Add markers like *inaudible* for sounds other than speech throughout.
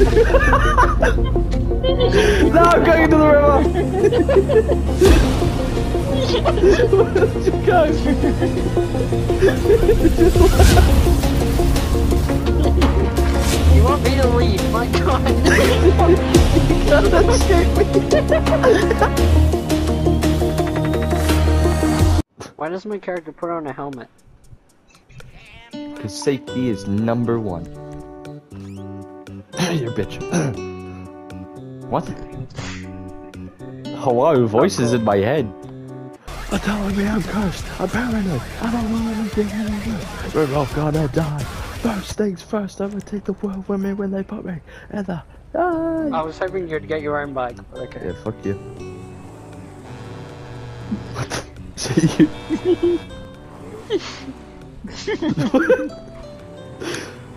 no, I'm going into the river! Where'd you go? You want me to leave? My god. You can't escape me! Why does my character put on a helmet? Because safety is number one. You bitch. *clears throat* what? Hello, voices in my head. Are telling me I'm cursed. I'm paranoid. I don't know anything anymore. We're all gonna die. First things first, I'm gonna take the world with me when they put me in the. Ah. I was hoping you'd get your own bike, but okay. Yeah, fuck you. What? *laughs* See you. *laughs* *laughs*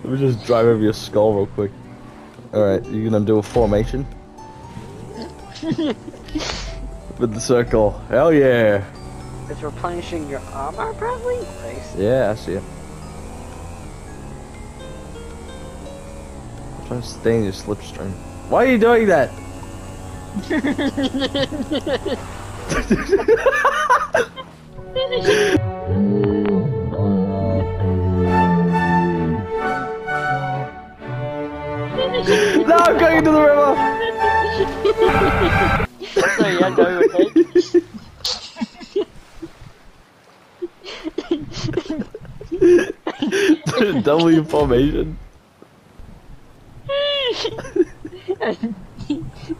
Let me just drive over your skull real quick. Alright, you're gonna do a formation? *laughs* With the circle. Hell yeah! It's replenishing your armor, probably? Nice. Yeah, I see it. I'm trying to stay in your slipstream. Why are you doing that? *laughs* *laughs* no, I'm going into the river! *laughs* so yeah, go ahead. W formation.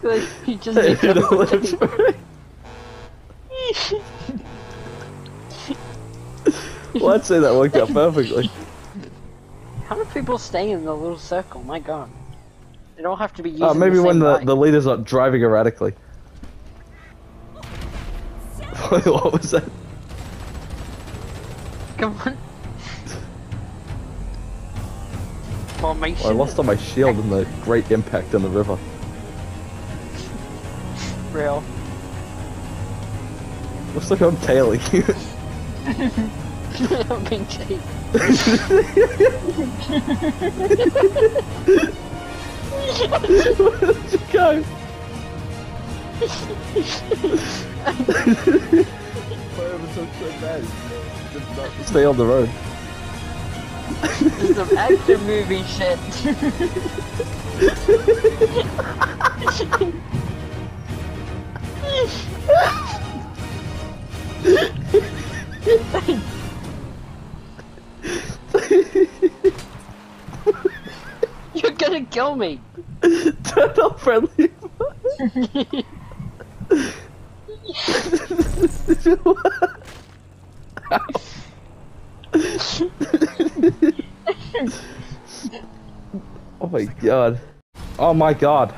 like, you just Hey, need to- the left. well, I'd say that worked out perfectly. How do people stay in the little circle? My god. They don't have to be using Uh, maybe the when the, bike. the leader's not driving erratically. *laughs* What was that? Come on. Formation. Well, I lost all my shield in the great impact on the river. Real. Looks like I'm tailing you. *laughs* *laughs* I'm being cheap. Where did you go? Whatever took so bad. Did not stay on the road. This is some action movie shit. You're gonna kill me. Off friendly. *laughs* oh my god. Oh my god.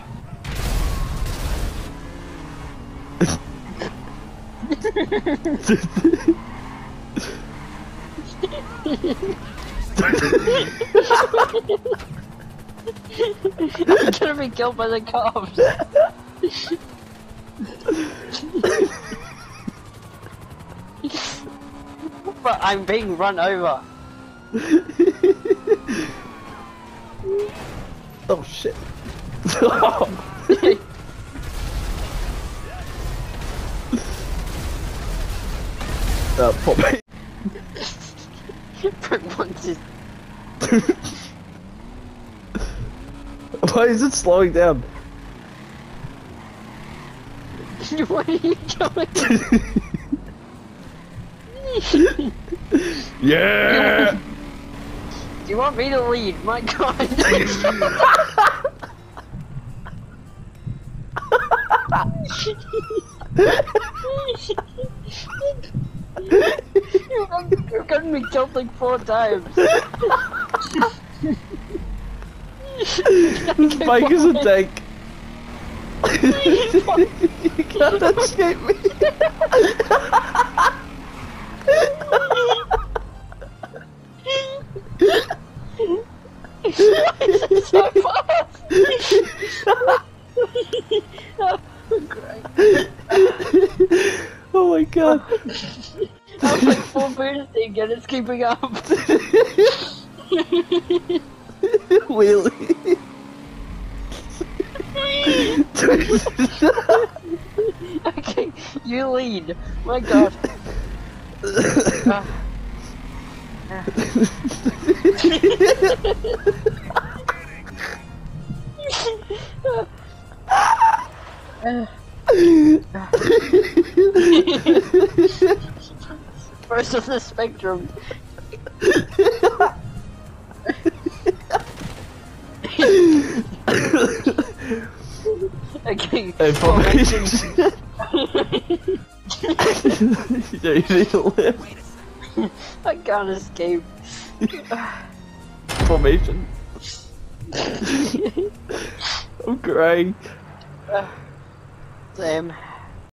*laughs* I'm gonna be killed by the cops. but I'm being run over. Oh shit. *laughs* uh, pop me. Brick wants Why is it slowing down? *laughs* What are you doing? *laughs* Yeah! Do you want me to lead? My god. You've gotten me killed like four times. *laughs* This bike is a tank. you can't escape me. so fast. Oh my god. Was like full boosting and it's keeping up. *laughs* *laughs* Wheelie. okay, you lead. My god. *laughs* First on the spectrum. *laughs* okay. Information. *laughs* yeah, you need to live. I can't escape. Formation. *laughs* I'm crying. Same.